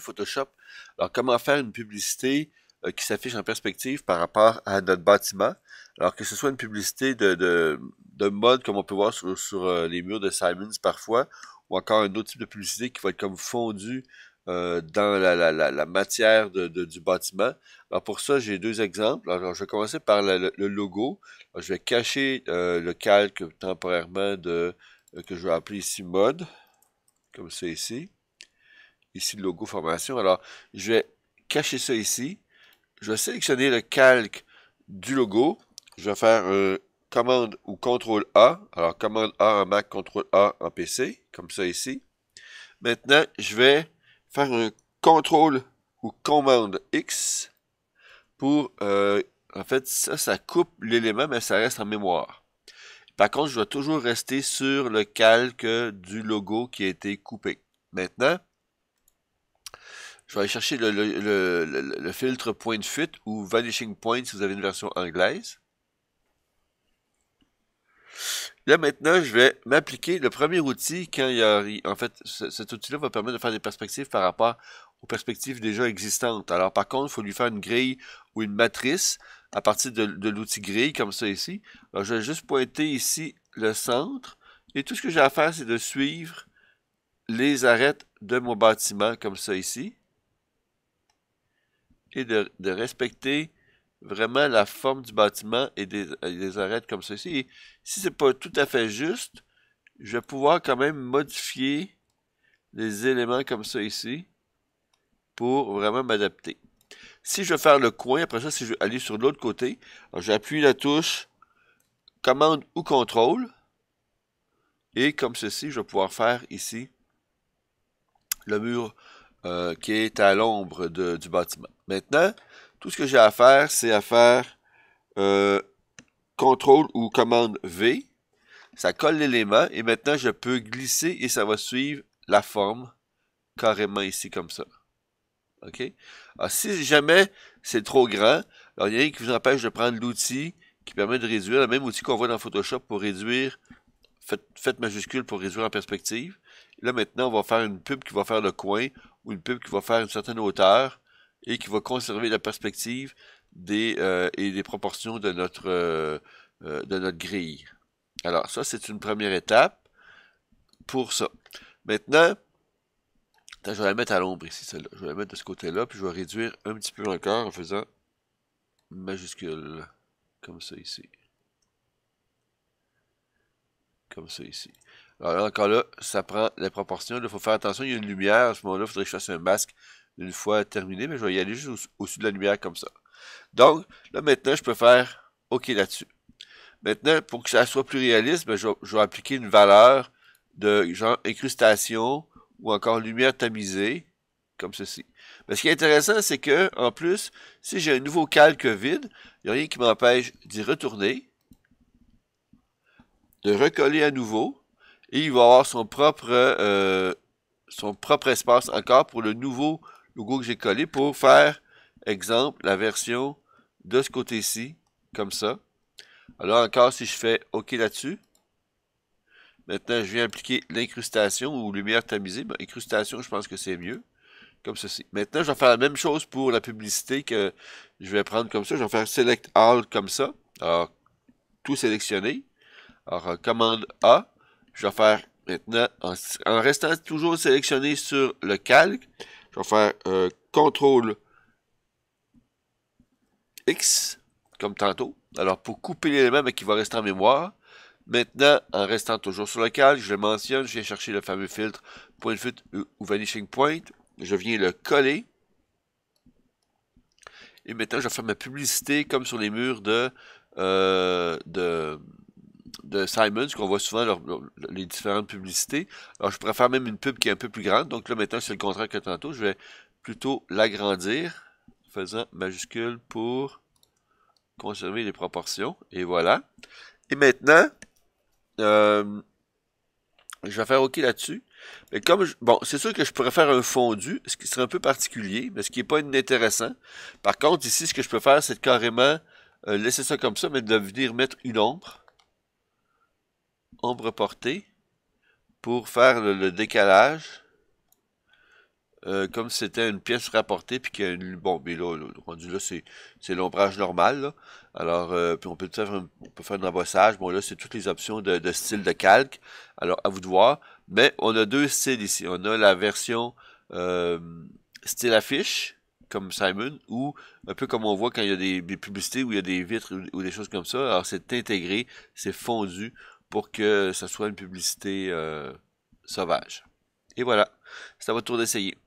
Photoshop. Alors, comment faire une publicité euh, qui s'affiche en perspective par rapport à notre bâtiment? Alors que ce soit une publicité de, de, de mode, comme on peut voir sur, sur euh, les murs de Simons parfois, ou encore un autre type de publicité qui va être comme fondu euh, dans la, la, la, matière de, du bâtiment. Alors pour ça, j'ai deux exemples. Alors je vais commencer par le, logo. je vais cacher le calque temporairement de que je vais appeler ici mode, comme ça ici. Ici le logo formation. Alors je vais cacher ça ici je vais sélectionner le calque du logo. Je vais faire un commande ou CTRL A. Alors, commande A en Mac, CTRL A en PC, comme ça ici. Maintenant, je vais faire un CTRL ou commande X pour, euh, en fait, ça, ça coupe l'élément, mais ça reste en mémoire. Par contre, je dois toujours rester sur le calque du logo qui a été coupé. Maintenant, je vais aller chercher le, filtre point de fuite ou vanishing point si vous avez une version anglaise. Là, maintenant, je vais m'appliquer le premier outil quand il y a... En fait, cet outil-là va permettre de faire des perspectives par rapport aux perspectives déjà existantes. Alors, par contre, il faut lui faire une grille ou une matrice à partir de, de l'outil grille, comme ça ici. Alors, je vais juste pointer ici le centre. Et tout ce que j'ai à faire, c'est de suivre les arêtes de mon bâtiment, comme ça ici et de, respecter vraiment la forme du bâtiment et des, arêtes comme ceci. Et si c'est pas tout à fait juste, je vais pouvoir quand même modifier les éléments comme ça ici pour vraiment m'adapter. Si je veux faire le coin, après ça, si je veux aller sur l'autre côté, j'appuie la touche commande ou contrôle et comme ceci, je vais pouvoir faire ici le mur euh, qui est à l'ombre du bâtiment. Maintenant, tout ce que j'ai à faire, c'est à faire euh, CTRL ou commande V. Ça colle l'élément et maintenant je peux glisser et ça va suivre la forme carrément ici comme ça. OK? Alors, si jamais c'est trop grand, alors il y a rien qui vous empêche de prendre l'outil qui permet de réduire, le même outil qu'on voit dans Photoshop pour réduire, faites majuscule pour réduire en perspective. Là, maintenant, on va faire une pub qui va faire le coin ou une pub qui va faire une certaine hauteur et qui va conserver la perspective des, euh, et les proportions de notre, euh, euh, de notre grille. Alors, ça, c'est une première étape pour ça. Maintenant, je vais la mettre à l'ombre ici, celle-là. Je vais la mettre de ce côté-là, puis je vais réduire un petit peu encore en faisant majuscule, comme ça ici. Comme ça ici. Alors là, encore là, ça prend les proportions. Il faut faire attention, il y a une lumière. À ce moment-là, il faudrait que je fasse un masque une fois terminé, mais je vais y aller juste au-dessus de la lumière comme ça. Donc, là maintenant, je peux faire OK là-dessus. Maintenant, pour que ça soit plus réaliste, ben, je, vais, appliquer une valeur de genre incrustation ou encore lumière tamisée, comme ceci. Mais ce qui est intéressant, c'est que, en plus, si j'ai un nouveau calque vide, il n'y a rien qui m'empêche d'y retourner, de recoller à nouveau, et il va avoir son propre, euh, son propre espace encore pour le nouveau logo que j'ai collé pour faire, exemple, la version de ce côté-ci, comme ça. Alors encore, si je fais OK là-dessus, maintenant je viens appliquer l'incrustation ou lumière tamisée. Ben, incrustation, je pense que c'est mieux. Comme ceci. Maintenant, je vais faire la même chose pour la publicité que je vais prendre comme ça. Je vais faire Select All comme ça. Alors, tout sélectionner. Alors, euh, commande A. Je vais faire maintenant, en, restant toujours sélectionné sur le calque, je vais faire euh, CTRL X, comme tantôt. Alors, pour couper l'élément, mais qui va rester en mémoire. Maintenant, en restant toujours sur le calque, je le mentionne, je viens chercher le fameux filtre point de ou vanishing point. Je viens le coller. Et maintenant, je vais faire ma publicité comme sur les murs de, euh, de de Simons, qu'on voit souvent les différentes publicités. Alors, je préfère même une pub qui est un peu plus grande. Donc là, maintenant, c'est le contraire que tantôt. Je vais plutôt l'agrandir, faisant majuscule pour conserver les proportions. Et voilà. Et maintenant, euh, je vais faire OK là-dessus. Mais comme bon, c'est sûr que je pourrais faire un fondu, ce qui serait un peu particulier, mais ce qui n'est pas intéressant. Par contre, ici, ce que je peux faire, c'est carrément euh, laisser ça comme ça, mais de venir mettre une ombre ombre portée pour faire le, décalage euh, comme c'était une pièce rapportée, puis qu'il y a une... Bon, mais là, rendu là, c'est, l'ombrage normal, là. Alors, euh, puis on peut faire un, on peut faire un embossage. Bon, là, c'est toutes les options de, de, style de calque. Alors, à vous de voir. Mais on a deux styles ici. On a la version euh, style affiche, comme Simon, ou un peu comme on voit quand il y a des, publicités où il y a des vitres ou, des choses comme ça. Alors, c'est intégré, c'est fondu pour que ça soit une publicité euh, sauvage. Et voilà, c'est à votre tour d'essayer.